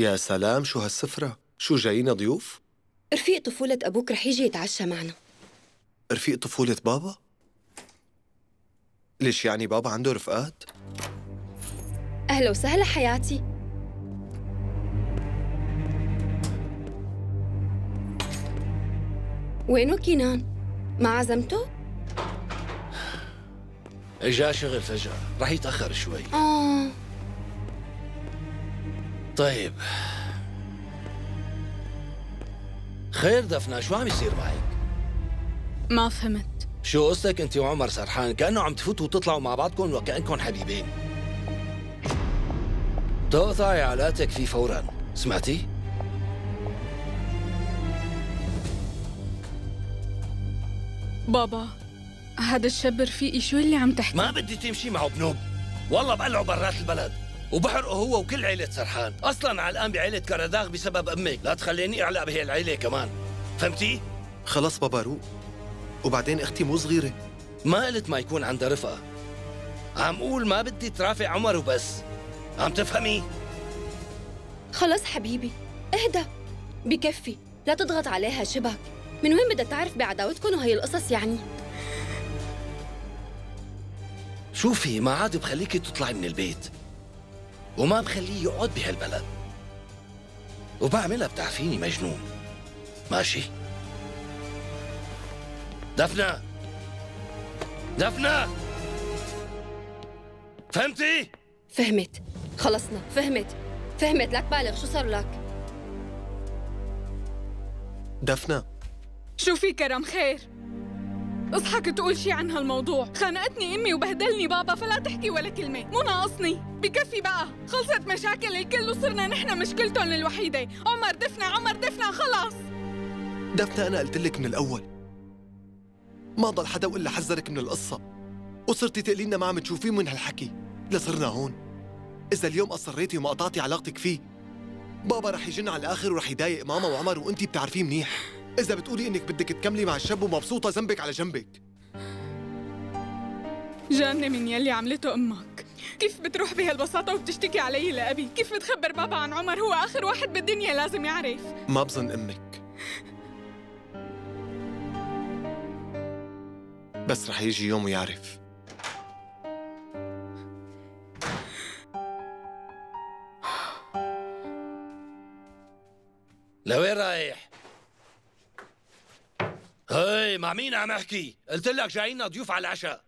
يا سلام شو هالسفرة؟ شو جايين ضيوف؟ رفيق طفولة أبوك رح يجي يتعشى معنا. رفيق طفولة بابا؟ ليش يعني بابا عنده رفقات؟ أهلا وسهلا حياتي. وينه كينان؟ ما عزمته؟ إجا شغل فجأة رح يتأخر شوي. آه. طيب. خير دفنا شو عم يصير معك؟ ما فهمت. شو قصتك أنت وعمر سرحان؟ كأنه عم تفوتوا وتطلعوا مع بعضكم وكأنكم حبيبين. تقطعي علاقتك فيه فورا. سمعتي؟ بابا هذا الشاب رفيقي شو اللي عم تحكي. ما بدي تمشي معه بنوب. والله بقلعه برات البلد. وبحرقه هو وكل عيلة سرحان. أصلا علقان بعيلة كرداغ بسبب أمك لا تخليني أعلق بهي العيلة كمان. فهمتي؟ خلص بابا روق وبعدين أختي مو صغيرة. ما قلت ما يكون عندها رفقة. عم قول ما بدي ترافق عمر وبس. عم تفهمي؟ خلص حبيبي اهدى. بكفي لا تضغط عليها شبك. من وين بدها تعرف بعداوتكم وهي القصص يعني؟ شوفي ما عاد بخليكي تطلعي من البيت. وما بخليه يقعد بهالبلد. وبعملها بتعرفيني مجنون. ماشي؟ دفنة! دفنة! فهمتي؟ فهمت. خلصنا. فهمت. فهمت. لا تبالغ شو صار لك؟ دفنة. شو في كرم؟ خير. اصحك تقول شي عن هالموضوع. خانقتني أمي وبهدلني بابا فلا تحكي ولا كلمة. مو ناقصني. بكفي بقى. خلصت مشاكل الكل وصرنا نحن مشكلتهم الوحيدة. عمر دفنا عمر دفنا خلاص. دفنة أنا قلت لك من الأول. ما ضل حدا وإلا حذرك من القصة. وصرتي تقلينا ما عم تشوفيه من هالحكي. لصرنا هون. إذا اليوم أصريتي وما قطعتي علاقتك فيه بابا رح يجن على الآخر ورح يضايق ماما وعمر وأنتي بتعرفيه منيح. إذا بتقولي إنك بدك تكملي مع الشاب ومبسوطة ذنبك على جنبك. جاني من يلي عملته أمك. كيف بتروح بهالبساطة وبتشتكي علي لأبي؟ كيف بتخبر بابا عن عمر؟ هو آخر واحد بالدنيا لازم يعرف؟ ما بظن أمك. بس رح يجي يوم ويعرف. مع مين عم احكي؟ قلت لك جايين ضيوف على العشاء.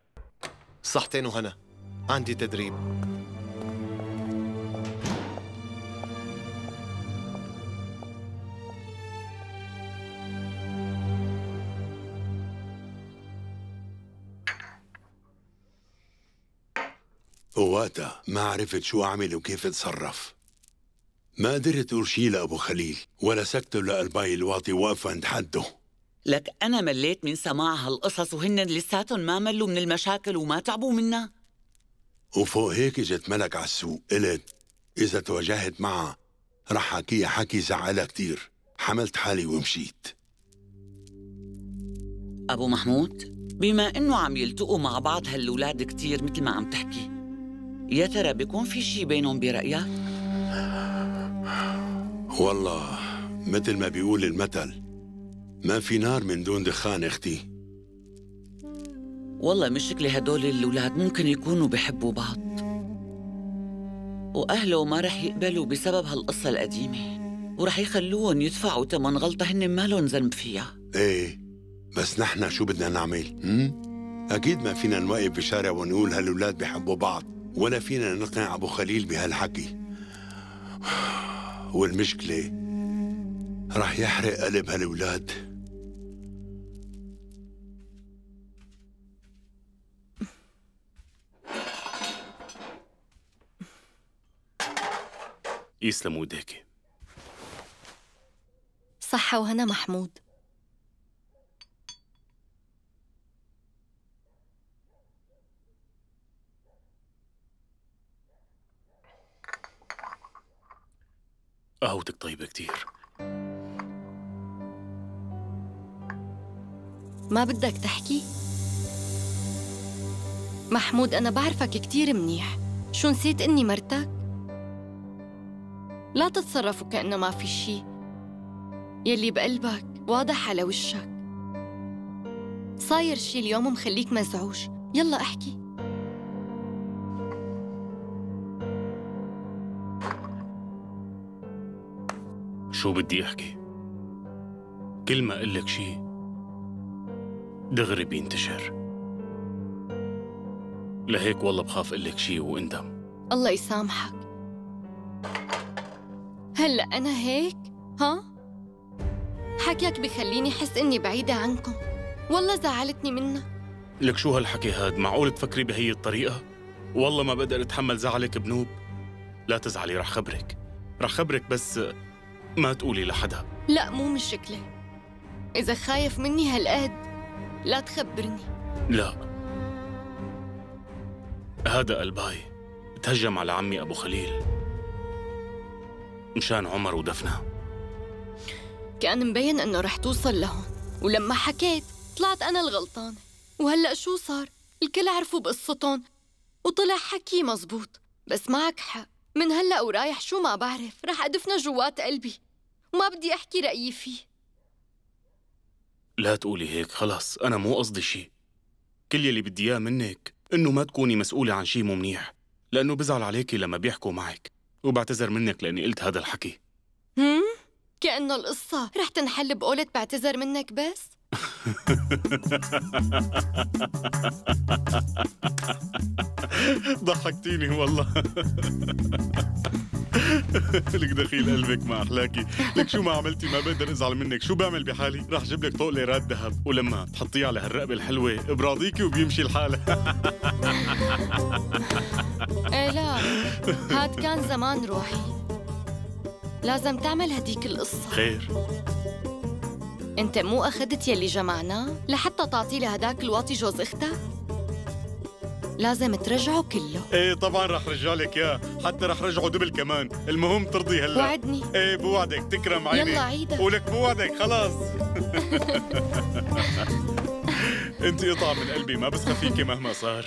صحتين وهنا. عندي تدريب. ووقتها ما عرفت شو أعمل وكيف أتصرف. ما قدرت أقول شي لأبو خليل ولا سكته لقلباي الواطي واقفة عند حده. لك أنا مليت من سماع هالقصص وهن لساتهم ما ملوا من المشاكل وما تعبوا منها وفوق هيك إجت ملك على السوق قلت إذا تواجهت معها رح حكيها حكي زعلها كتير. حملت حالي ومشيت. أبو محمود بما إنه عم يلتقوا مع بعض هالولاد كتير مثل ما عم تحكي يا ترى بيكون في شي بينهم برأيك؟ والله مثل ما بيقول المثل ما في نار من دون دخان أختي. والله مشكلة هدول الولاد ممكن يكونوا بحبوا بعض. وأهله ما رح يقبلوا بسبب هالقصة القديمة. ورح يخلوهم يدفعوا تمن غلطة هن ما لهم ذنب فيها. إيه بس نحن شو بدنا نعمل؟ هم؟ أكيد ما فينا نوقف بشارع ونقول هالولاد بيحبوا بعض ولا فينا نقنع أبو خليل بهالحكي. والمشكلة رح يحرق قلب هالولاد يسلموا ايديك صحة وهنا محمود قهوتك طيبة كتير ما بدك تحكي؟ محمود أنا بعرفك كتير منيح شو نسيت إني مرتك؟ لا تتصرف وكأنه ما في شي يلي بقلبك واضح على وشك. صاير شي اليوم مخليك مزعوج. يلا احكي. شو بدي احكي؟ كل ما أقول لك شي دغري بينتشر. لهيك والله بخاف أقول لك شي واندم الله يسامحك. هلا أنا هيك؟ ها؟ حكيك بخليني أحس إني بعيدة عنكم. والله زعلتني منك لك شو هالحكي هاد؟ معقول تفكري بهي الطريقة؟ والله ما بقدر أتحمل زعلك بنوب. لا تزعلي رح خبرك. رح خبرك بس ما تقولي لحدا. لا مو مشكله إذا خايف مني هالقد لا تخبرني. لا. هذا قلباي. تهجم على عمي أبو خليل. مشان عمر ودفنة. كان مبين إنه رح توصل لهون ولما حكيت طلعت أنا الغلطانه وهلأ شو صار؟ الكل عرفوا بقصتهم. وطلع حكي مزبوط. بس معك حق. من هلأ ورايح شو ما بعرف رح أدفنه جوات قلبي. وما بدي أحكي رأيي فيه. لا تقولي هيك خلص أنا مو قصدي شي. كل يلي بدي إياه منك إنه ما تكوني مسؤولة عن شي مو منيح. لأنه بزعل عليكي لما بيحكوا معك. وبعتذر منك لأني قلت هذا الحكي. هم؟ كأنه القصة. رح تنحل بقولة بعتذر منك بس؟ ضحكتيني والله. لك دخيل قلبك ما احلاكي لك شو ما عملتي ما بقدر أزعل منك. شو بعمل بحالي؟ رح جيب لك طوق ليرات ذهب. ولما تحطيه على هالرقبة الحلوة براضيكي وبيمشي الحال. إيه لا. هاد كان زمان روحي. لازم تعمل هديك القصة. خير. أنت مو اخدت يلي جمعناه لحتى تعطي لهداك الواطي جوز إختك؟ لازم ترجعه كله. إيه طبعا رح رجع لك اياه حتى رح رجعه دبل كمان. المهم ترضي هلا. وعدني. إيه بوعدك. تكرم عيني. يلا عيدك. ولك بوعدك. خلاص. أنت قطعة من قلبي ما بسخى فيكي مهما صار.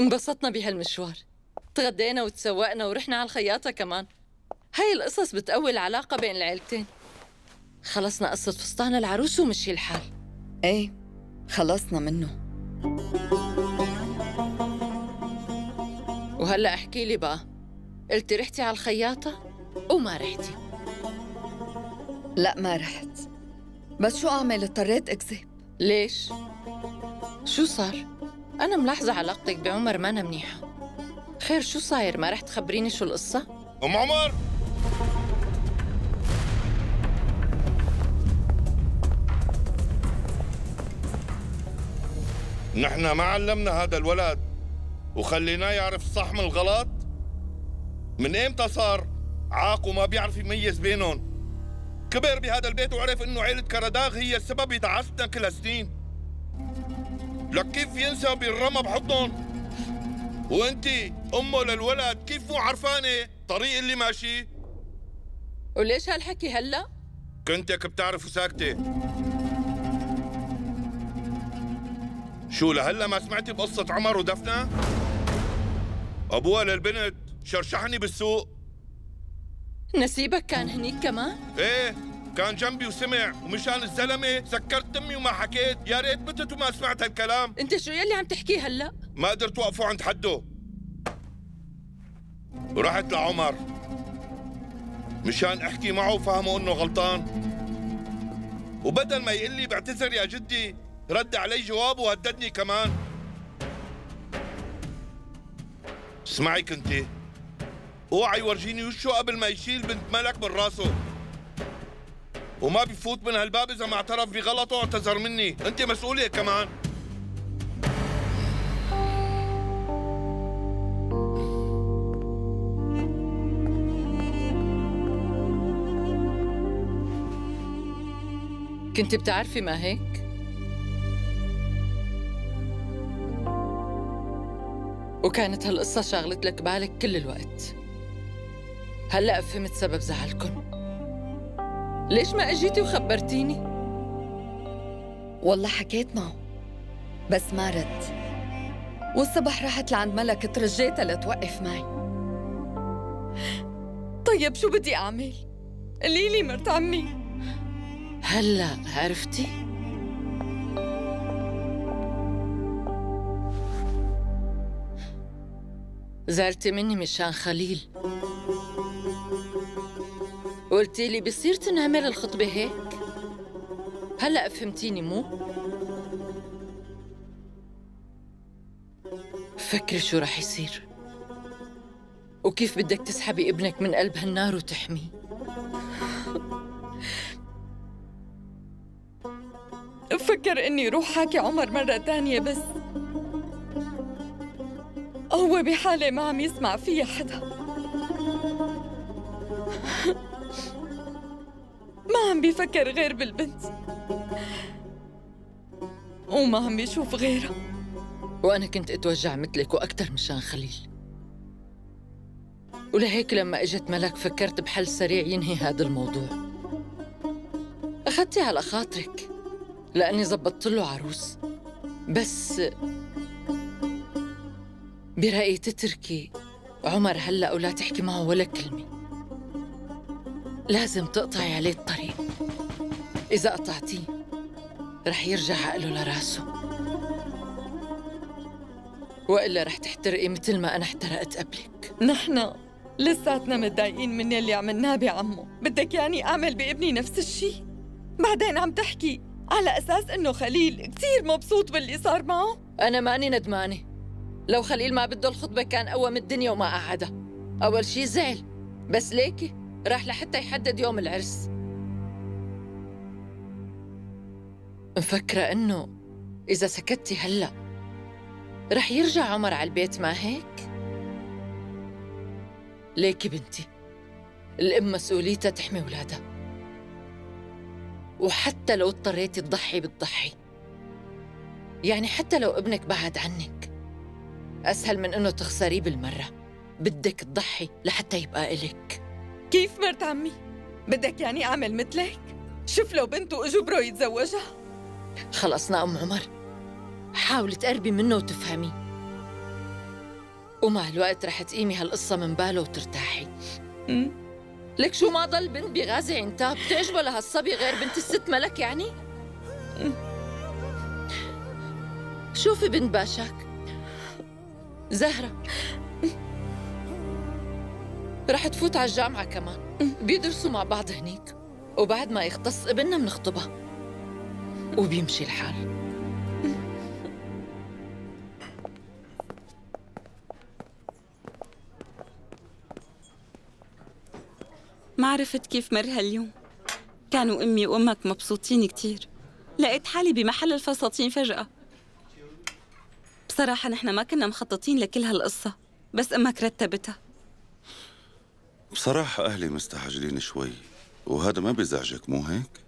انبسطنا بهالمشوار. تغدينا وتسوقنا ورحنا على الخياطة كمان. هاي القصص بتقوي العلاقة بين العيلتين. خلصنا قصة فستان العروس ومشي الحال. إيه خلصنا منه. وهلأ احكي لي بقى قلتي رحتي على الخياطة؟ وما رحتي؟ لا ما رحت. بس شو أعمل؟ اضطريت أكذب. ليش؟ شو صار؟ أنا ملاحظة علاقتك بعمر مانا منيحة. خير شو صاير؟ ما رح تخبريني شو القصة؟ أم عمر! نحن ما علمنا هذا الولد وخليناه يعرف الصح من الغلط. من إمتى صار عاق وما بيعرف يميز بينهم؟ كبر بهذا البيت وعرف إنه عيلة كرداغ هي السبب بتعاستنا كل هالسنين لك كيف ينسى وبينرمى بحضنهم وانتي أمه للولد كيف مو عرفانة طريق اللي ماشي وليش هالحكي هلأ؟ كنتك بتعرف وساكتة شو لهلا ما سمعتي بقصة عمر ودفنة؟ أبوها للبنت شرشحني بالسوق نسيبك كان هنيك كمان؟ إيه كان جنبي وسمع ومشان الزلمة سكرت تمي وما حكيت. يا ريت متت وما سمعت هالكلام. انت شو يلي عم تحكيه هلأ؟ ما قدرت توقفوا عند حده. ورحت لعمر. مشان أحكي معه وفهمه إنه غلطان. وبدل ما يقول لي بعتذر يا جدي رد علي جواب وهددني كمان. اسمعي كنتي. اوعي يورجيني وشه قبل ما يشيل بنت ملك من راسه وما بفوت من هالباب إذا ما اعترف بغلطه واعتذر مني. أنت مسؤوليه كمان. كنت بتعرفي ما هيك؟ وكانت هالقصة شاغلت لك بالك كل الوقت. هلأ فهمت سبب زعلكم ليش ما اجيتي وخبرتيني؟ والله حكيت معه بس ما رد والصبح رحت لعند ملك ترجيتها لتوقف معي طيب شو بدي أعمل؟ قولي لي مرت عمي هلا عرفتي؟ زعلتي مني مشان خليل قلتي لي بصير تنعمل الخطبة هيك؟ هلأ فهمتيني مو؟ فكري شو رح يصير وكيف بدك تسحبي ابنك من قلب هالنار وتحميه بفكر إني روح حاكي عمر مرة تانية بس هو بحالة ما عم يسمع فيها حدا ما عم بيفكر غير بالبنت. وما عم بيشوف غيرها. وأنا كنت أتوجع مثلك وأكثر مشان خليل. ولهيك لما إجت ملك فكرت بحل سريع ينهي هذا الموضوع. أخذتي على خاطرك لأني زبطت له عروس. بس برأيي تتركي عمر هلأ ولا تحكي معه ولا كلمة. لازم تقطعي عليه الطريق. إذا قطعتيه رح يرجع عقله لراسه. وإلا رح تحترقي مثل ما أنا احترقت قبلك. نحن لساتنا متضايقين من يلي عملناه بعمه. بدك يعني أعمل بابني نفس الشي؟ بعدين عم تحكي على أساس إنه خليل كثير مبسوط باللي صار معه؟ أنا ماني ندمانة. لو خليل ما بده الخطبة كان قوم الدنيا وما قعدها. أول شي زعل. بس ليكي. راح لحتى يحدد يوم العرس. مفكرة إنه إذا سكتي هلأ رح يرجع عمر على البيت ما هيك؟ ليكي بنتي الأم مسؤوليتها تحمي ولادها وحتى لو اضطريتي تضحي بتضحي. يعني حتى لو ابنك بعد عنك أسهل من إنه تخسريه بالمرة. بدك تضحي لحتى يبقى إلك. كيف مرت عمي؟ بدك يعني أعمل مثلك؟ شوف لو بنته أجبره يتزوجها. خلصنا أم عمر. حاولي تقربي منه وتفهمي. ومع الوقت رح تقيمي هالقصة من باله وترتاحي. لك شو ما ضل بنت بغازي عنتاب تعجبه لهالصبي غير بنت الست ملك يعني؟ شوفي بنت باشاك. زهرة. رح تفوت على الجامعة كمان. بيدرسوا مع بعض هنيك. وبعد ما يختص ابننا منخطبها وبيمشي الحال. ما عرفت كيف مر هاليوم كانوا أمي وأمك مبسوطين كتير. لقيت حالي بمحل الفساتين فجأة. بصراحة نحن ما كنا مخططين لكل هالقصة بس أمك رتبتها. بصراحة أهلي مستعجلين شوي وهذا ما بيزعجك مو هيك؟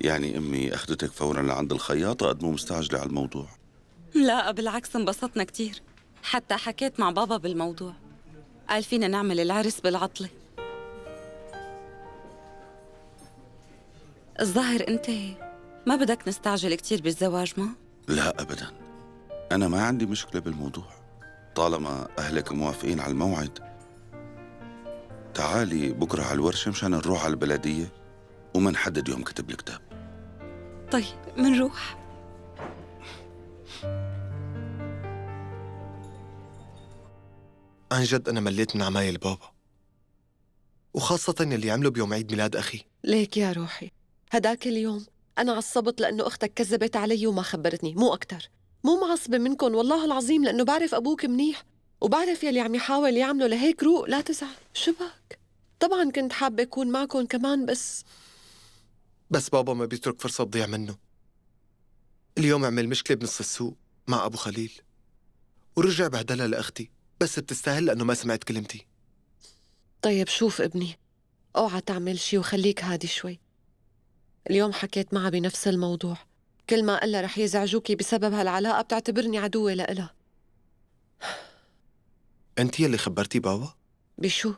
يعني أمي أخذتك فورا لعند الخياطة قد مو مستعجلة على الموضوع. لا بالعكس انبسطنا كتير. حتى حكيت مع بابا بالموضوع. قال فينا نعمل العرس بالعطلة. الظاهر أنت ما بدك نستعجل كتير بالزواج ما؟ لا أبدا. أنا ما عندي مشكلة بالموضوع طالما أهلك موافقين على الموعد. تعالي بكرة على الورشة مشان نروح على البلدية وما نحدد يوم كتب الكتاب طيب منروح. عن جد أنا مليت من عمايل بابا وخاصة اللي عمله بيوم عيد ميلاد أخي. ليك يا روحي. هداك اليوم أنا عصبت لأنه أختك كذبت علي وما خبرتني. مو أكتر. مو معصبة منكم والله العظيم لأنه بعرف أبوك منيح. وبعرف يلي عم يحاول يعمله لهيك روق لا تزعل. شو بك؟ طبعا كنت حابة أكون معكم كمان بس بس بابا ما بيترك فرصة تضيع منه. اليوم عمل مشكلة بنص السوق مع أبو خليل. ورجع بهدلها لأختي بس بتستاهل لأنه ما سمعت كلمتي. طيب شوف ابني أوعى تعمل شي وخليك هادي شوي. اليوم حكيت معها بنفس الموضوع. كل ما قال لها رح يزعجوكي بسبب هالعلاقة بتعتبرني عدوة لإلها أنت يلي خبرتي بابا بشو؟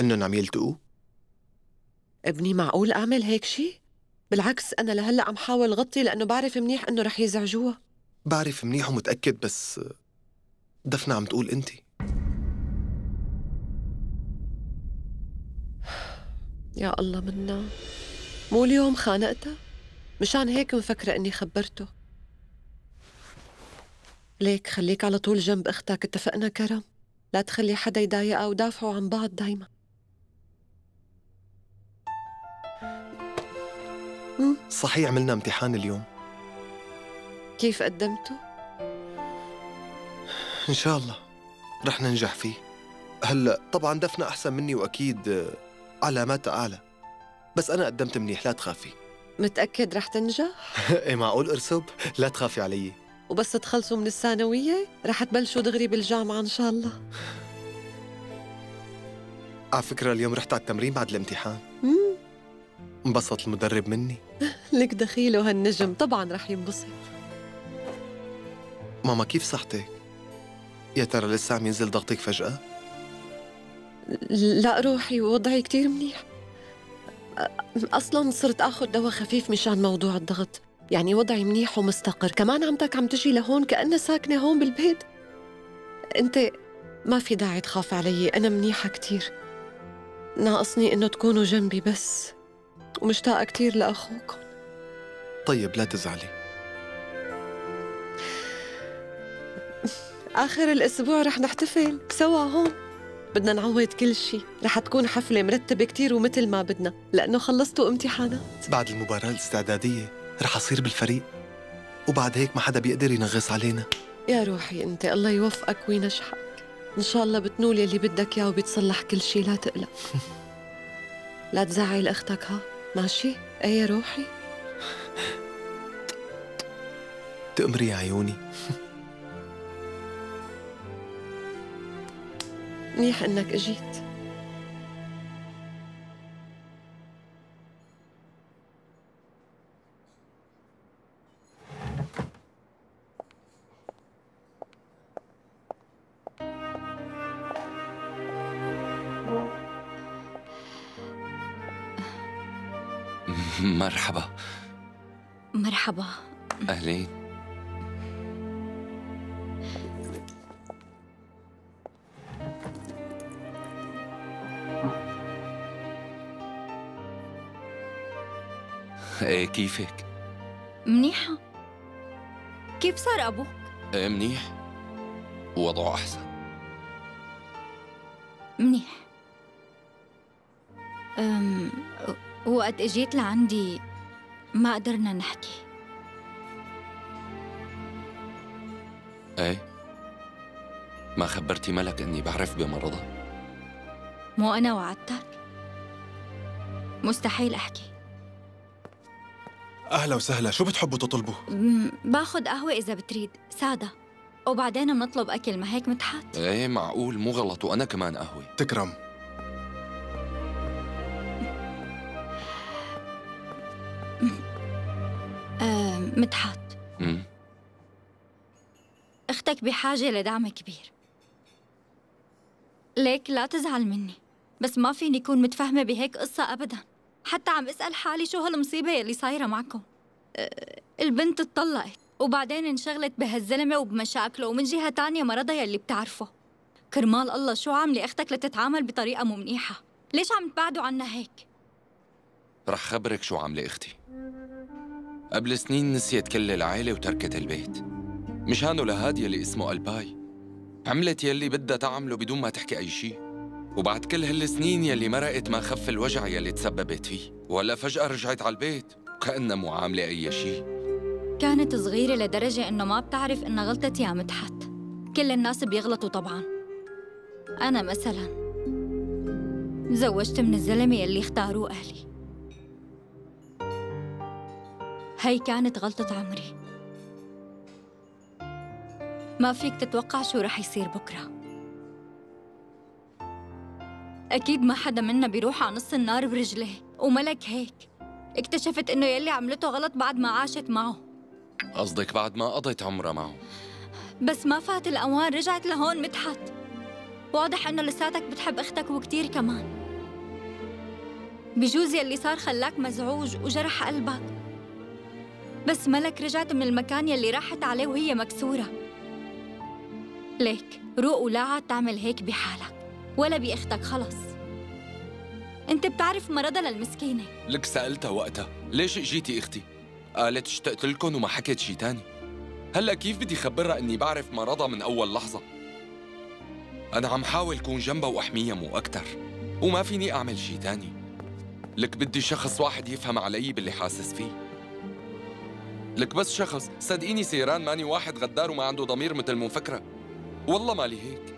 انهم عم يلتقوا ابني معقول أعمل هيك شي؟ بالعكس أنا لهلأ عم حاول غطي لأنه بعرف منيح إنه رح يزعجوها بعرف منيح ومتأكد بس دفنة عم تقول أنت يا الله منا مو اليوم خانقتها؟ مشان هيك مفكرة إني خبرته ليك خليك على طول جنب أختك. اتفقنا كرم؟ لا تخلي حدا يضايقها ودافعوا عن بعض دايما. صحيح عملنا امتحان اليوم. كيف قدمته؟ إن شاء الله رح ننجح فيه. هلا طبعا دفنة أحسن مني وأكيد آه، علاماتها اعلى بس أنا قدمت منيح لا تخافي. متأكد رح تنجح؟ إيه معقول أرسب؟ لا تخافي علي. وبس تخلصوا من الثانوية؟ رح تبلشوا دغري بالجامعة إن شاء الله. على فكرة اليوم رحت على التمرين بعد الامتحان. مم. انبسط المدرب مني. لك دخيلة هالنجم طبعا رح ينبسط. ماما كيف صحتك؟ يا ترى لسه عم ينزل ضغطك فجأة؟ لا روحي وضعي كتير منيح. أصلا صرت آخذ دواء خفيف مشان موضوع الضغط. يعني وضعي منيح ومستقر. كمان عمتك عم تجي لهون كأنها ساكنة هون بالبيت. أنت ما في داعي تخاف علي أنا منيحة كتير. ناقصني إنه تكونوا جنبي بس ومشتاقة كتير لأخوكم. طيب لا تزعلي. آخر الأسبوع رح نحتفل سوا هون. بدنا نعوض كل شيء رح تكون حفلة مرتبة كتير ومثل ما بدنا لأنه خلصتوا امتحانات. بعد المباراة الاستعدادية. رح أصير بالفريق وبعد هيك ما حدا بيقدر ينغص علينا. يا روحي أنت الله يوفقك وينجحك. إن شاء الله بتنول يلي بدك إياه وبيتصلح كل شيء لا تقلق. لا تزعل أختك ها؟ ماشي؟ إيه يا روحي؟ تأمري يا عيوني. منيح إنك إجيت. مرحبا. مرحبا. أهلين. إيه كيفك؟ منيحة. كيف صار أبوك؟ إيه منيح. وضعه أحسن. منيح. أم وقت اجيت لعندي ما قدرنا نحكي. إيه؟ ما خبرتي ملك إني بعرف بمرضها مو أنا وعدتك. مستحيل أحكي. أهلا وسهلا. شو بتحبوا تطلبوا؟ أم، باخد قهوة إذا بتريد. سادة. وبعدين بنطلب أكل ما هيك مدحت إيه معقول. مو غلط. وأنا كمان قهوة. تكرم. مدحت. أختك بحاجة لدعم كبير. ليك لا تزعل مني بس ما فيني أكون متفهمة بهيك قصة أبدا. حتى عم أسأل حالي شو هالمصيبة يلي صايرة معكم. أه، البنت اتطلقت وبعدين انشغلت بهالزلمة وبمشاكله ومن جهة تانية مرضها يلي بتعرفه. كرمال الله شو عاملة أختك لتتعامل بطريقة مو منيحة ليش عم تبعدوا عنا هيك؟ رح خبرك شو عاملة أختي. قبل سنين نسيت كل العائلة وتركت البيت. مشانه لهاد يلي اسمه ألباي. عملت يلي بدها تعمله بدون ما تحكي أي شيء وبعد كل هالسنين يلي مرقت ما خف الوجع يلي تسببت فيه. ولا فجأة رجعت على البيت وكأنها مو عاملة أي شيء كانت صغيرة لدرجة إنه ما بتعرف إنها غلطت يا مدحت. كل الناس بيغلطوا طبعاً. أنا مثلاً. تزوجت من الزلمة يلي اختاروه أهلي. هي كانت غلطة عمري. ما فيك تتوقع شو رح يصير بكرة. أكيد ما حدا منا بيروح على نص النار برجليه وملك هيك. اكتشفت إنه يلي عملته غلط بعد ما عاشت معه. قصدك بعد ما قضيت عمرها معه. بس ما فات الأوان رجعت لهون مدحت. واضح إنه لساتك بتحب أختك وكتير كمان. بجوز يلي صار خلاك مزعوج وجرح قلبك. بس ملك رجعت من المكان يلي راحت عليه وهي مكسورة. ليك روق ولا عاد تعمل هيك بحالك. ولا بأختك خلص. انت بتعرف مرضها للمسكينة. لك سألتها وقتها ليش إجيتي أختي؟ قالت اشتقت لكم وما حكيت شي تاني. هلأ كيف بدي خبرها إني بعرف مرضها من أول لحظة؟ أنا عم حاول كون جنبها وأحميها مو أكتر وما فيني أعمل شي تاني. لك بدي شخص واحد يفهم علي باللي حاسس فيه. لك بس شخص. صدقيني سيران ماني واحد غدار وما عنده ضمير مثل مفكرة والله مالي هيك.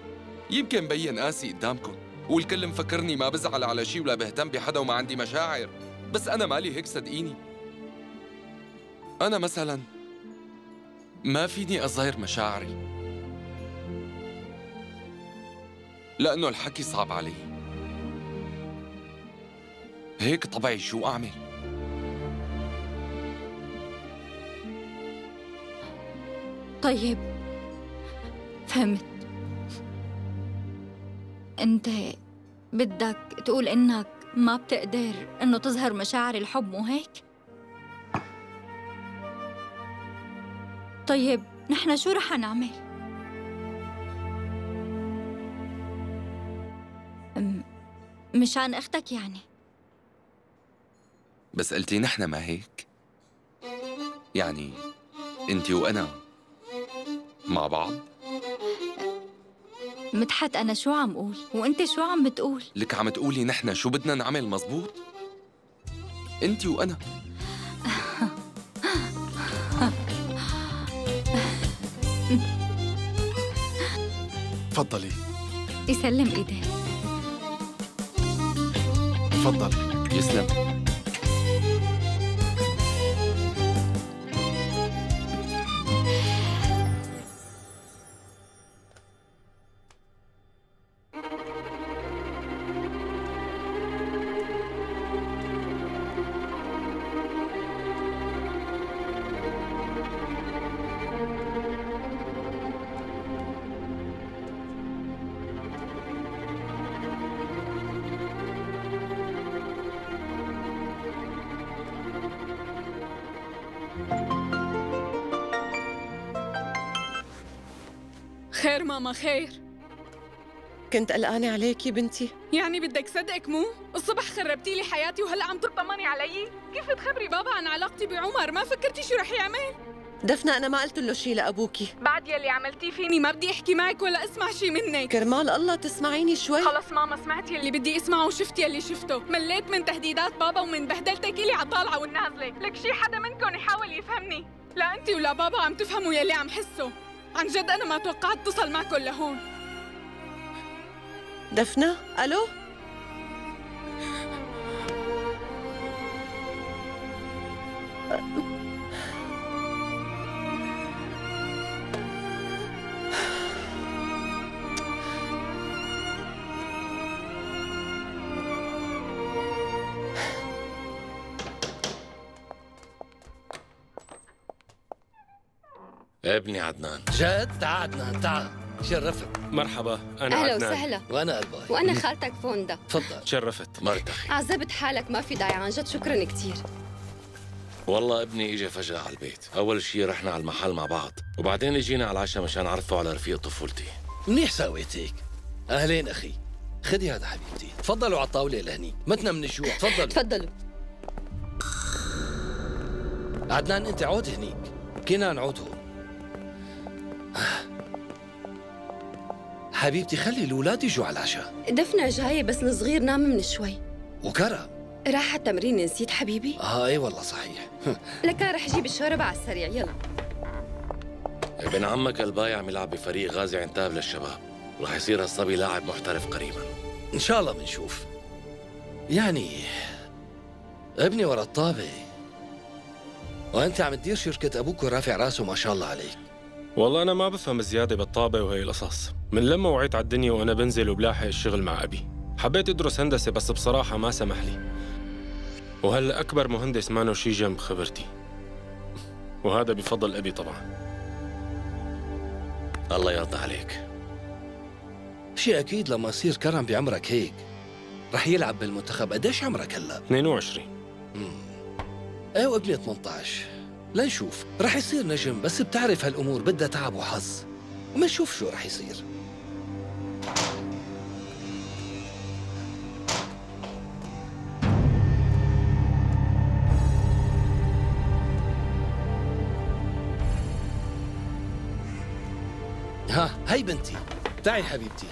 يمكن بين قاسي قدامكم. والكل مفكرني ما بزعل على شي ولا بهتم بحدا وما عندي مشاعر. بس أنا مالي هيك صدقيني. أنا مثلا ما فيني أظهر مشاعري. لأنه الحكي صعب علي. هيك طبعي شو أعمل؟ طيب. فهمت. انت بدك تقول إنك ما بتقدر إنه تظهر مشاعر الحب مو هيك طيب نحن شو رح نعمل؟ مشان أختك يعني. بس قلتي نحن ما هيك؟ يعني انت وأنا. مع بعض؟ مدحت أنا شو عم قول وأنت شو عم بتقول؟ لك عم تقولي نحن شو بدنا نعمل مزبوط؟ أنت وأنا. تفضلي. يسلم ايديك تفضل يسلم. ماما خير. كنت قلقانة عليكي بنتي. يعني بدك صدقك مو؟ الصبح خربتي لي حياتي وهلأ عم تطمني علي؟ كيف تخبري بابا عن علاقتي بعمر؟ ما فكرتي شو رح يعمل؟ دفنا أنا ما قلت له شي لأبوكي. بعد يلي عملتيه فيني ما بدي أحكي معك ولا أسمع شي منك. كرمال الله تسمعيني شوي. خلص ماما سمعت يلي بدي أسمعه وشفت يلي شفته. مليت من تهديدات بابا ومن بهدلتك إلي على الطالعة والنازلة. لك شي حدا منكم يحاول يفهمني؟ لا انت ولا بابا عم تفهموا يلي عم حسه عن جد أنا ما توقعت تصل معكم لهون دفنا ألو؟ ابني عدنان. جد؟ تعال عدنان تعال شرفت. مرحبا أنا أهلا عدنان. وسهلا. وأنا ألباي. وأنا خالتك فوندا. تفضل. تشرفت مرتخي. عذبت حالك ما في داعي عن جد شكرا كثير والله ابني اجى فجأة على البيت. أول شي رحنا على المحل مع بعض. وبعدين إجينا على العشاء مشان أعرفه على رفيق طفولتي. منيح سويت هيك. أهلين أخي. خدي هذا حبيبتي. تفضلوا على الطاولة لهني. متنا من الجوع تفضلوا. تفضلوا. عدنان أنت عود هنيك. كنا نعود هون حبيبتي خلي الأولاد يجوا على العشاء. دفنة جاية بس الصغير نام من شوي. وكرم راح التمرين نسيت حبيبي؟ آه إي والله صحيح. لك رح أجيب الشوربة على السريع يلا. ابن عمك البايع عم يلعب بفريق غازي عنتاب للشباب. ورح يصير هالصبي لاعب محترف قريبا. إن شاء الله بنشوف. يعني ابني ورا الطابة. وأنت عم تدير شركة أبوك ورافع راسه ما شاء الله عليك. والله أنا ما بفهم زيادة بالطابة وهي القصص. من لما وعيت على الدنيا وأنا بنزل وبلاحق الشغل مع أبي. حبيت أدرس هندسة بس بصراحة ما سمح لي. وهلا أكبر مهندس مانو شي جنب خبرتي. وهذا بفضل أبي طبعا. الله يرضى عليك. شيء أكيد لما يصير كرم بعمرك هيك. رح يلعب بالمنتخب قديش عمرك هلا؟ 22 إيه وابني 18 لنشوف رح يصير نجم بس بتعرف هالأمور بدها تعب وحظ. ومنشوف شو رح يصير. ها هي بنتي. تعي حبيبتي.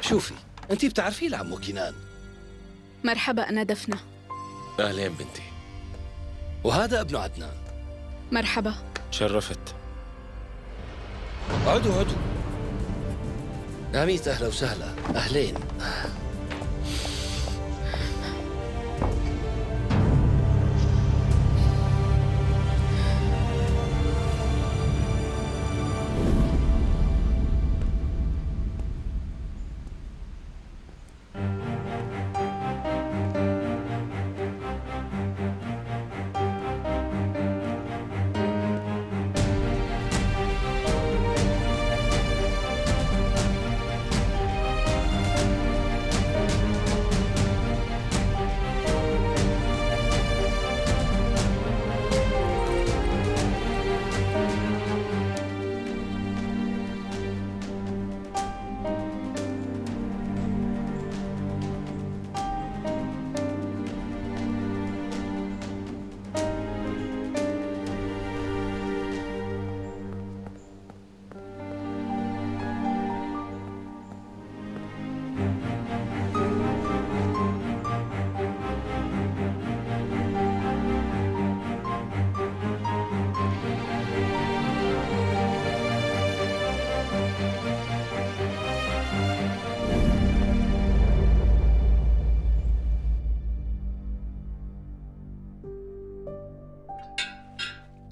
شوفي انت بتعرفي لعمو كنان مرحبا أنا دفنة. أهلين بنتي. وهذا ابنه عدنان. مرحبا. تشرفت. عدوا عدوا ناميت أهلا وسهلا. أهلين.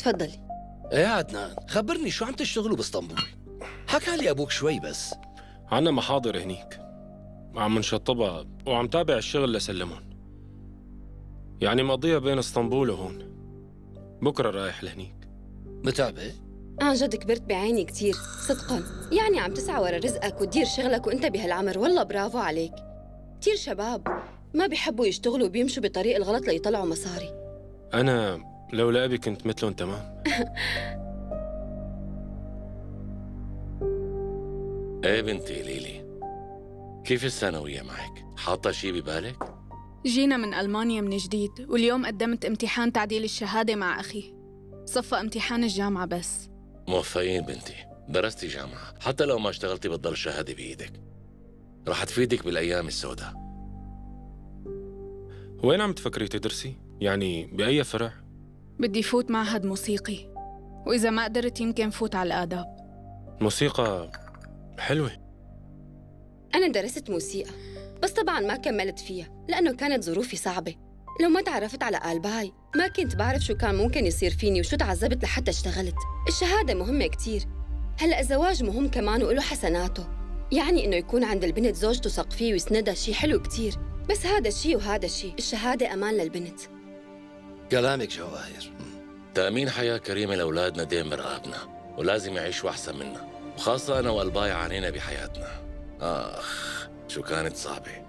تفضلي. إيه عدنان خبرني شو عم تشتغلوا باسطنبول؟ حكى لي أبوك شوي بس. عنا محاضر هنيك. عم نشطبها وعم تابع الشغل لسلمهم يعني مقضيها بين اسطنبول وهون. بكرة رايح لهنيك. متعبة؟ عن جد كبرت بعيني كتير. صدقا. يعني عم تسعى ورا رزقك وتدير شغلك وانت بهالعمر. والله برافو عليك. كتير شباب ما بيحبوا يشتغلوا وبيمشوا بطريق الغلط ليطلعوا مصاري. أنا لولا أبي كنت مثلهم تمام إيه بنتي ليلي كيف الثانوية معك؟ حاطة شي ببالك؟ جينا من ألمانيا من جديد واليوم قدمت امتحان تعديل الشهادة مع أخي صفى امتحان الجامعة بس موفقين بنتي درستي جامعة حتى لو ما اشتغلتي بتضل الشهادة بإيدك رح تفيدك بالأيام السوداء وين عم تفكري تدرسي؟ يعني بأي فرع؟ بدي فوت معهد موسيقي وإذا ما قدرت يمكن فوت على الآداب. موسيقى حلوة. أنا درست موسيقى بس طبعا ما كملت فيها لأنه كانت ظروفي صعبة. لو ما تعرفت على قلباي ما كنت بعرف شو كان ممكن يصير فيني وشو تعذبت لحتى اشتغلت. الشهادة مهمة كتير. هلأ الزواج مهم كمان وله حسناته. يعني إنه يكون عند البنت زوج تثق فيه ويسندها شي حلو كتير. بس هذا الشي وهذا الشي الشهادة أمان للبنت. كلامك جواهر. تأمين حياة كريمة لأولادنا دين مرقابنا ولازم يعيشوا أحسن منا وخاصة أنا والباي عانينا بحياتنا. آخ شو كانت صعبة.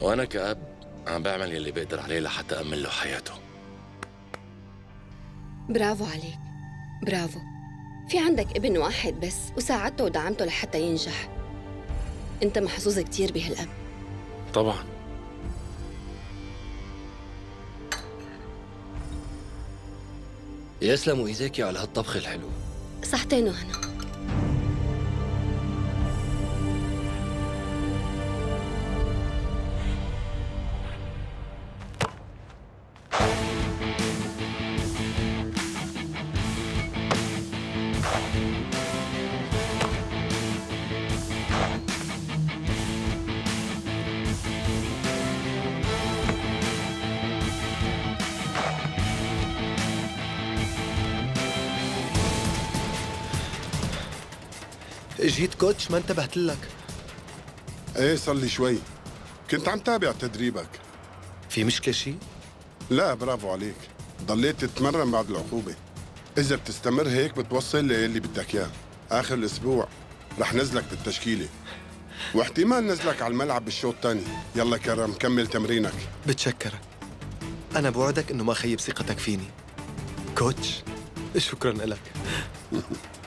وأنا كأب عم بعمل يلي بقدر عليه لحتى أأمن له حياته. برافو عليك. برافو. في عندك ابن واحد بس وساعدته ودعمته لحتى ينجح. أنت محظوظ كتير بهالأب. طبعا. يسلموا ايديكي على هالطبخ الحلو. صحتين وهنا. جيت كوتش ما انتبهت لك. إيه صار لي شوي. كنت عم تابع تدريبك. في مشكلة شيء؟ لا برافو عليك. ضليت تتمرن بعد العقوبة. إذا بتستمر هيك بتوصل للي بدك إياه. آخر الأسبوع رح نزلك بالتشكيلة. واحتمال نزلك على الملعب بالشوط الثاني. يلا كرم كمل تمرينك. بتشكرك. أنا بوعدك إنه ما خيب ثقتك فيني. كوتش شكرا لك.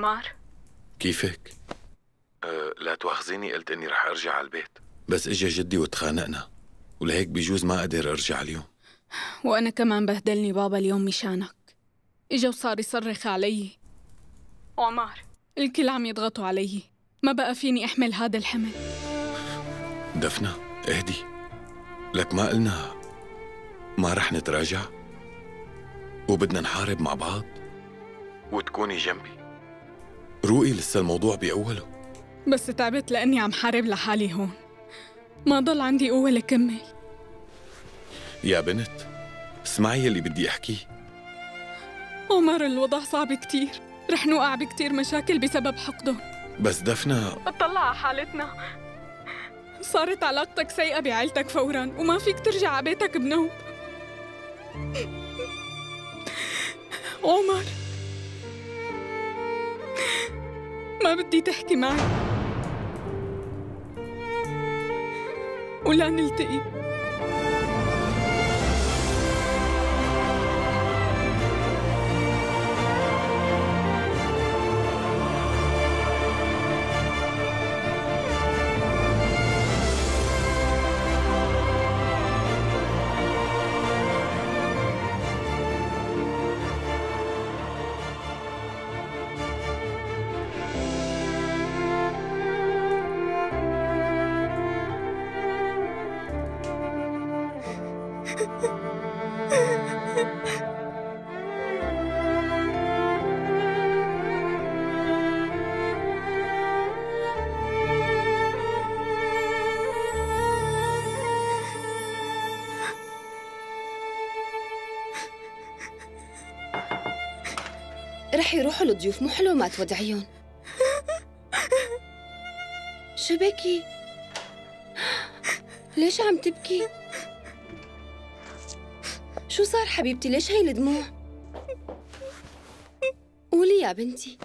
عمر كيفك؟ أه لا تواخذيني قلت إني رح أرجع على البيت. بس اجى جدي وتخانقنا ولهيك بجوز ما قدر أرجع اليوم. وأنا كمان بهدلني بابا اليوم مشانك. إجا وصار يصرخ علي. عمر الكل عم يضغطوا علي. ما بقى فيني أحمل هذا الحمل. دفنة اهدي. لك ما قلنا ما رح نتراجع وبدنا نحارب مع بعض. وتكوني جنبي. روقي لسه الموضوع بأوله. بس تعبت لأني عم حارب لحالي هون. ما ضل عندي قوة لكمل. يا بنت اسمعي اللي بدي أحكيه. عمر الوضع صعب كتير. رح نوقع بكتير مشاكل بسبب حقدهم. بس دفنة. اطلع على حالتنا. صارت علاقتك سيئة بعائلتك فورا وما فيك ترجع على بيتك بنوب. عمر. ما بدي تحكي معي. ولا نلتقي. رح يروحوا الضيوف مو حلو ما تودعيهم شو بكي؟ ليش عم تبكي؟ شو صار حبيبتي ليش هي الدموع؟ قولي يا بنتي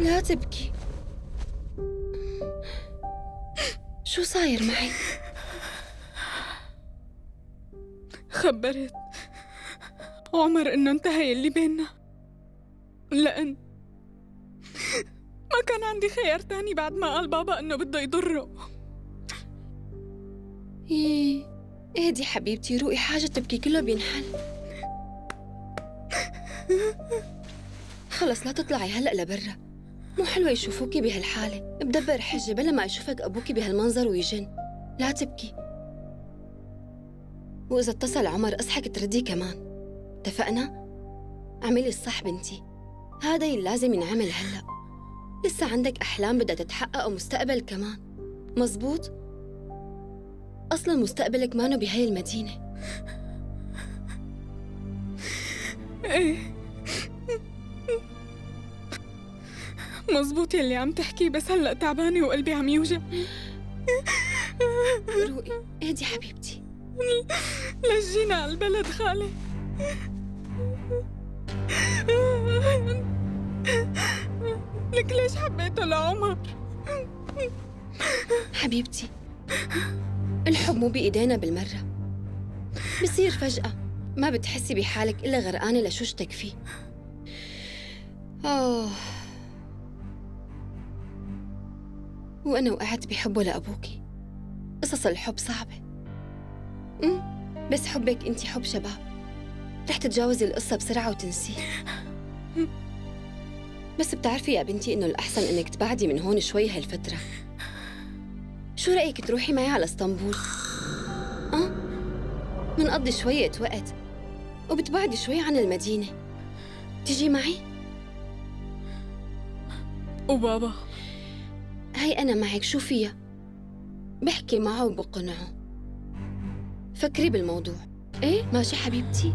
لا تبكي شو صاير معي؟ خبرت عمر إنه انتهى اللي بيننا. لأن ما كان عندي خيار تاني بعد ما قال بابا إنه بده يضره. إيه إهدي حبيبتي روقي حاجة تبكي كله بينحل. خلص لا تطلعي هلأ لبرا. مو حلوة يشوفوكي بهالحالة. بدبر حجة بلا ما يشوفك أبوكي بهالمنظر ويجن. لا تبكي. وإذا اتصل عمر اصحك تردي كمان. اتفقنا؟ اعملي الصح بنتي هذا اللي لازم ينعمل هلأ. لسه عندك أحلام بدها تتحقق ومستقبل كمان. مزبوط؟ أصلا مستقبلك مانو بهاي المدينة. إيه مزبوط يلي عم تحكي بس هلأ تعبانة وقلبي عم يوجع. روقي اهدي حبيبتي. لجينا على البلد خالي. لك ليش حبيته لعمر؟ حبيبتي الحب مو بإيدينا بالمرة. بصير فجأة ما بتحسي بحالك إلا غرقانة لشوشتك فيه. آه وأنا وقعت بحبه لأبوكي. قصص الحب صعبة. أم بس حبك أنت حب شباب. رح تتجاوزي القصة بسرعة وتنسيه. بس بتعرفي يا بنتي إنه الأحسن إنك تبعدي من هون شوي هالفترة. شو رأيك تروحي معي على إسطنبول؟ أه؟ منقضي شوية وقت وبتبعدي شوي عن المدينة. تيجي معي؟ وبابا. هي أنا معك شو فيها؟ بحكي معه وبقنعه. فكري بالموضوع. إيه؟ ماشي حبيبتي.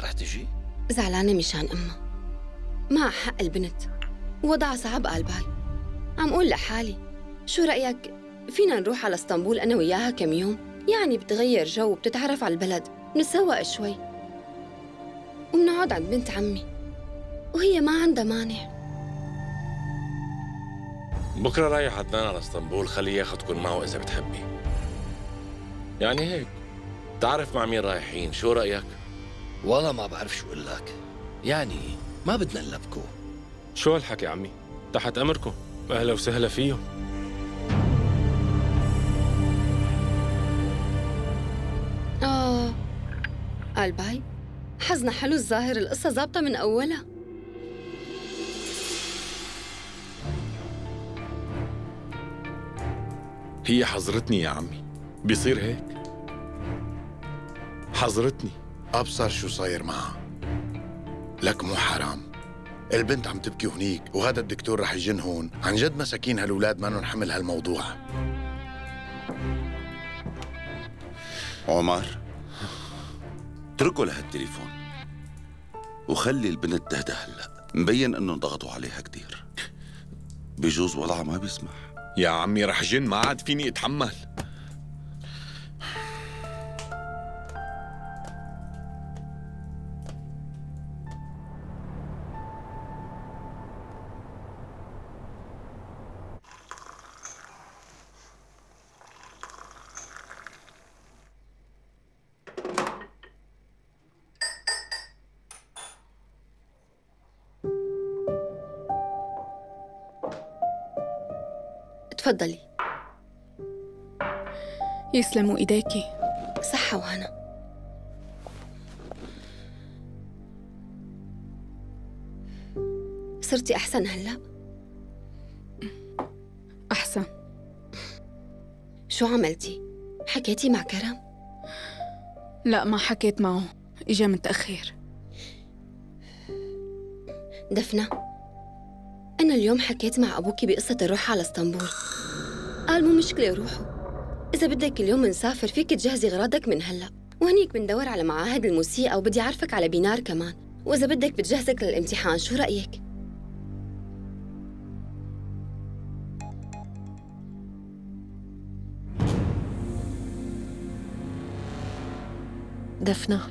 تجي زعلانة مشان أمها مع حق البنت. وضعها صعب قلباي عم قول لحالي شو رأيك فينا نروح على إسطنبول أنا وياها كم يوم؟ يعني بتغير جو وبتتعرف على البلد. بنتسوق شوي. وبنقعد عند بنت عمي. وهي ما عندها مانع. بكرة رايح عدنان على إسطنبول. خليه ياخدكن معه إذا بتحبي. يعني هيك. تعرف مع مين رايحين؟ شو رأيك؟ والله ما بعرف شو أقول لك. يعني ما بدنا نلبكو. شو هالحكي عمي؟ تحت امركم أهلا وسهلا فيهم. آه. قلباي حظنا حلو الظاهر القصة ظابطة من أولها. هي حضرتني يا عمي. بيصير هيك؟ حضرتني أبصر شو صاير معها. لك مو حرام. البنت عم تبكي هنيك وهذا الدكتور رح يجن هون. عن جد مساكين هالولاد ما نحمل هالموضوع. عمر اتركوا لهالتليفون. وخلي البنت تهدى هلا. مبين انه ضغطوا عليها كتير. بجوز وضعها ما بيسمح. يا عمي رح جن ما عاد فيني أتحمل. يسلموا ايديكي صحة وهنا. صرتي أحسن هلأ؟ أحسن. شو عملتي؟ حكيتي مع كرم؟ لا ما حكيت معه. إجا متأخر دفنة أنا اليوم حكيت مع أبوكي بقصة الروح على اسطنبول. قال مو مشكلة روحوا إذا بدك اليوم نسافر فيك تجهزي أغراضك من هلأ. وهنيك بندور على معاهد الموسيقى وبدي أعرفك على بينار كمان. وإذا بدك بتجهزك للامتحان شو رأيك؟ دفنة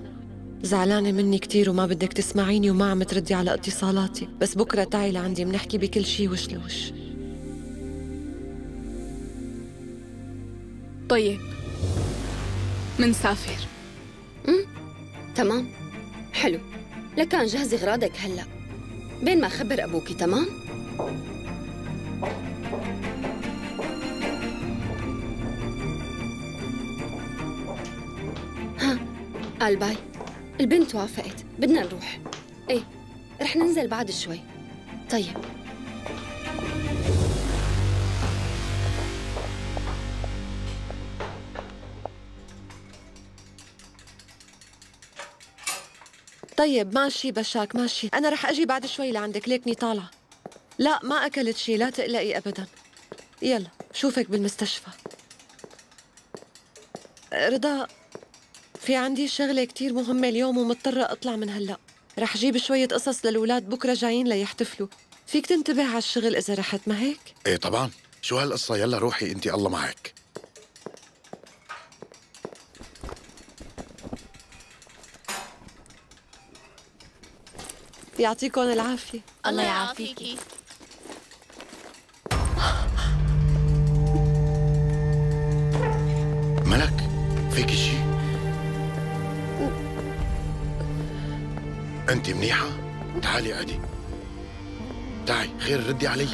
زعلانة مني كتير وما بدك تسمعيني وما عم تردي على اتصالاتي. بس بكرة تعي لعندي منحكي بكل شي وش لوش طيب. منسافر تمام. حلو. لكان جهزي أغراضك هلأ. بين ما أخبر أبوكي تمام؟ ها قال باي البنت وافقت. بدنا نروح. إيه رح ننزل بعد شوي. طيب. طيب ماشي بشاك ماشي. أنا رح أجي بعد شوي لعندك. ليكني طالعة لا ما أكلت شي لا تقلقي أبدا. يلا شوفك بالمستشفى. رضا في عندي شغلة كتير مهمة اليوم ومضطرة أطلع من هلأ. رح جيب شوية قصص للولاد بكرة جايين ليحتفلوا. فيك تنتبه على الشغل إذا رحت ما هيك؟ إيه طبعا. شو هالقصة؟ يلا روحي انت الله معك. يعطيكم العافية الله يعافيكي. ملك فيك شي؟ انت منيحة؟ تعالي قعدي تعي خير ردي علي.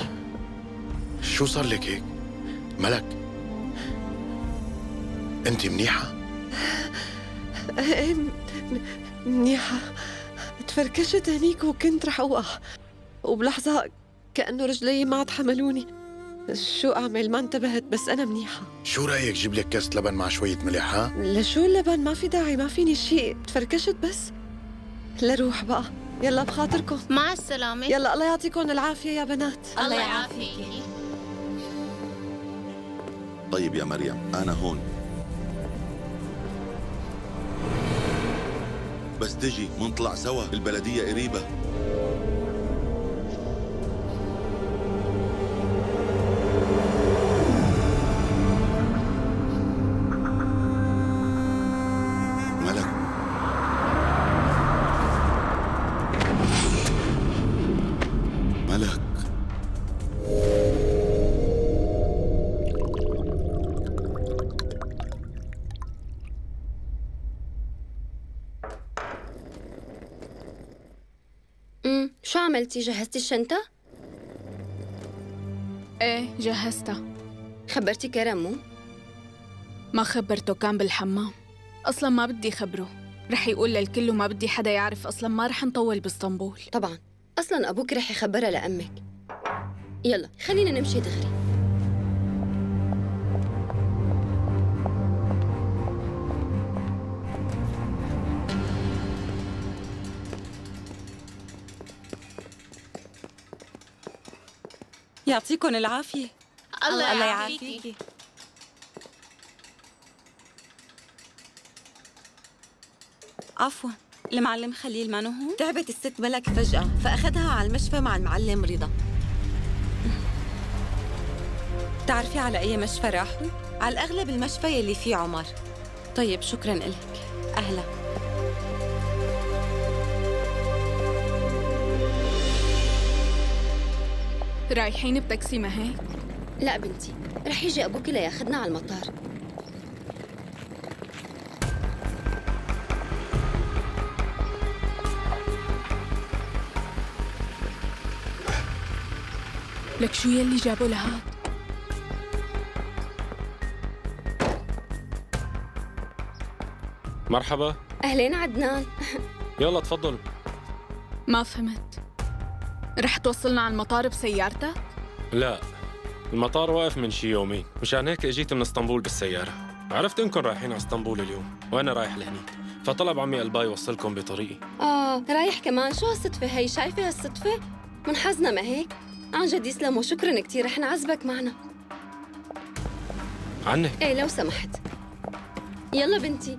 شو صار لك هيك؟ ملك انت منيحة؟ إيه م- م- منيحة. تفركشت هنيك وكنت رح أوقع. وبلحظة كأنه رجلي ما عاد حملوني شو أعمل؟ ما انتبهت بس أنا منيحة. شو رأيك جيب لك كاس لبن مع شوية ملح ها؟ لشو اللبن؟ ما في داعي ما فيني شيء. تفركشت بس. لروح بقى. يلا بخاطركم. مع السلامة. يلا الله يعطيكم العافية يا بنات. الله يعافيك. طيب يا مريم أنا هون. بس تجي منطلع سوا. البلدية قريبة. عملتي؟ جهزتي الشنطة؟ إيه جهزتها. خبرتي كرم مو؟ ما خبرته كان بالحمام. أصلا ما بدي خبره. رح يقول للكل وما بدي حدا يعرف أصلا ما رح نطول بإسطنبول. طبعا. أصلا أبوك رح يخبرها لأمك. يلا خلينا نمشي دغري. يعطيكم العافية. الله الله يعافيكي. عفوا. المعلم خليل ما هون؟ تعبت الست ملك فجأة فأخذها على المشفى مع المعلم رضا. بتعرفي على أي مشفى راحوا؟ على الأغلب المشفى يلي فيه عمر. طيب شكرا إلك. أهلا. رايحين بتاكسي ما هيك؟ لا بنتي رح يجي أبوك لياخدنا على المطار. لك شو يلي جابه لهاد؟ مرحبا. أهلين عدنان. يلا تفضلوا ما فهمت. رح توصلنا على المطار بسيارتك؟ لا المطار واقف من شي يومين مشان هيك اجيت من اسطنبول بالسيارة. عرفت انكم رايحين على اسطنبول اليوم؟ وأنا رايح لهنيك فطلب عمي قلباي يوصلكم بطريقي. آه رايح كمان. شو هالصدفة هي؟ شايفة هالصدفة؟ من حظنا ما هيك؟ عن جد يسلموا. شكرا كثير رح نعذبك معنا. عنك إيه لو سمحت. يلا بنتي.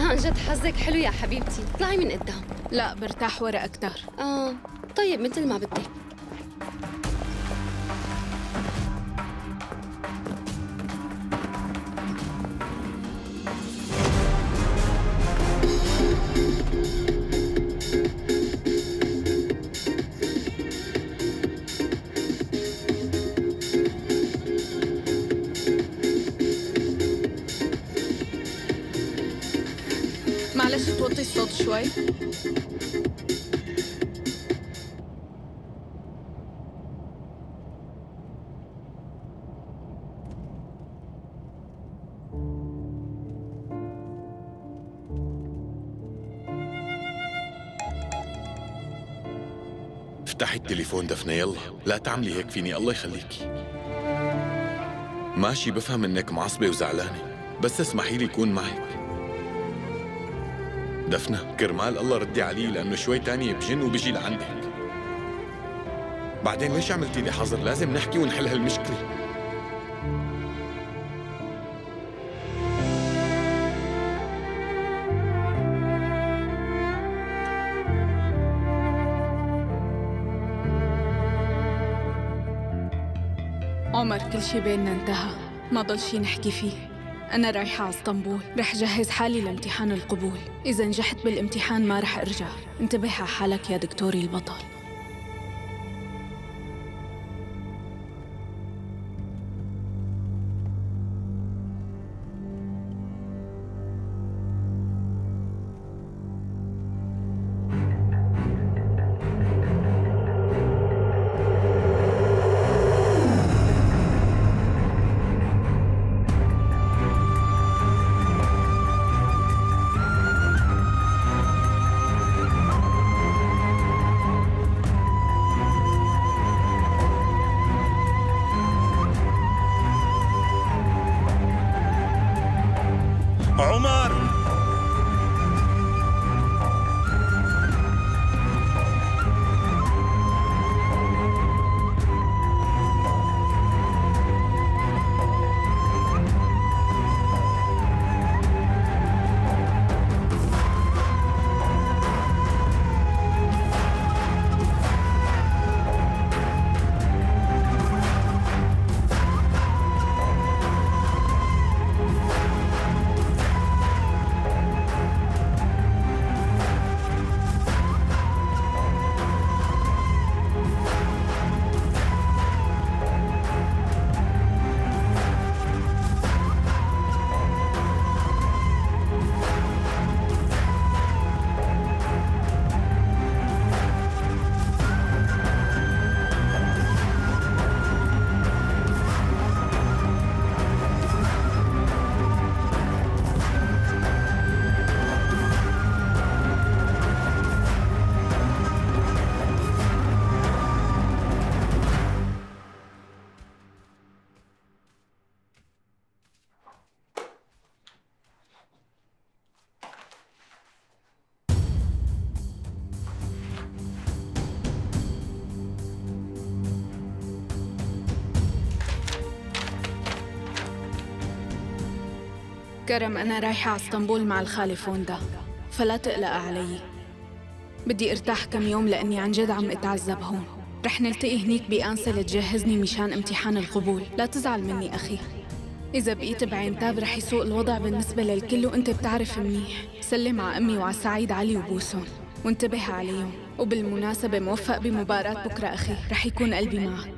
عن جد حظك حلو يا حبيبتي. اطلعي من قدام. لا برتاح ورا أكتر. آه طيب مثل ما بدك. معلش توطي الصوت شوي افتحي التليفون دفنة يلا. لا تعملي هيك فيني الله يخليكي. ماشي بفهم إنك معصبة وزعلانة. بس اسمحي لي يكون معك. دفنة. كرمال الله ردي علي لأنه شوي تاني بجن وبيجي لعندك. بعدين ليش عملتي لي حظر؟ لازم نحكي ونحل هالمشكلة. عمر كل شي بيننا انتهى. ما ضل شي نحكي فيه. أنا رايحة على إسطنبول. رح جهز حالي لامتحان القبول. إذا نجحت بالامتحان ما رح أرجع. انتبه على حالك يا دكتوري البطل. عمر. كرم أنا رايحة على إسطنبول مع الخالة فوندا. فلا تقلق علي. بدي أرتاح كم يوم لأني عن جد عم أتعذب هون. رح نلتقي هنيك بأنسة تجهزني مشان امتحان القبول. لا تزعل مني أخي. إذا بقيت بعين تاب رح يسوء الوضع بالنسبة للكل وأنت بتعرف منيح. سلم على أمي وعلى سعيد علي وبوسون. وانتبه عليهم. وبالمناسبة موفق بمباراة بكرة أخي. رح يكون قلبي معك.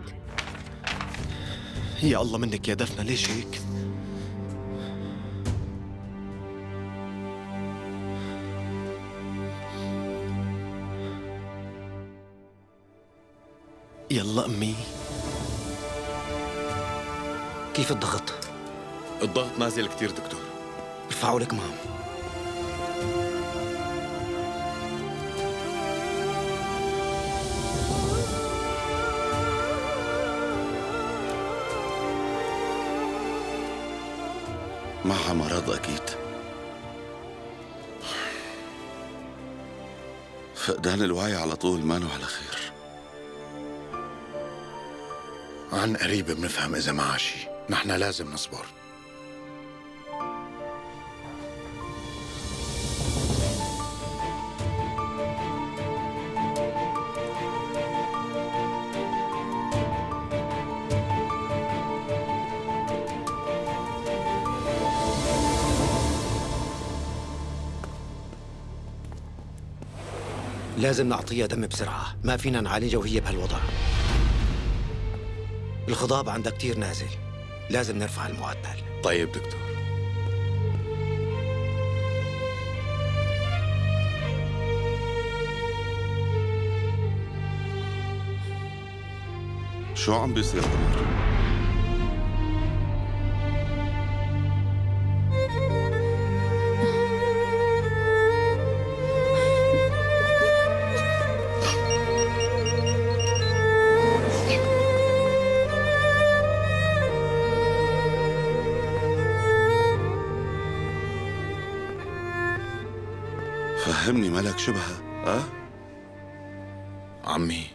يا الله منك يا دفنة. ليش هيك؟ يلا أمي. كيف الضغط؟ الضغط نازل كتير دكتور. ارفعوا الكمام معها مرض أكيد. فقدان الوعي على طول مانو على خير. عن قريب بنفهم إذا معها شي نحن لازم نصبر. لازم نعطيها دم بسرعة. ما فينا نعالجها وهي بهالوضع. الخضاب عندها كتير نازل. لازم نرفع المعدل. طيب دكتور. شو عم بيصير؟ شبهة أه؟ عمي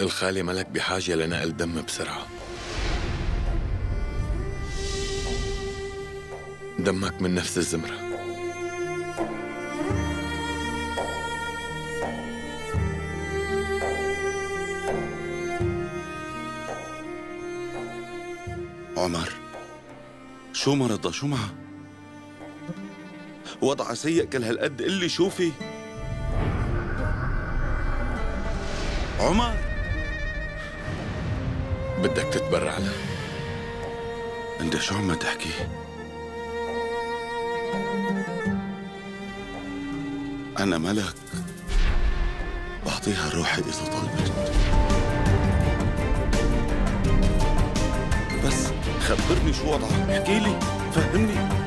الخالي ملك بحاجة لنقل دم بسرعة دمك من نفس الزمرة عمر شو مرضها شو معها؟ وضعها سيء كل هالقد اللي شوفي. عمر. بدك تتبرع لها انت شو عم تحكي؟ أنا ملك. بعطيها روحي إذا طلبت بس خبرني شو وضعها احكي لي. فهمني.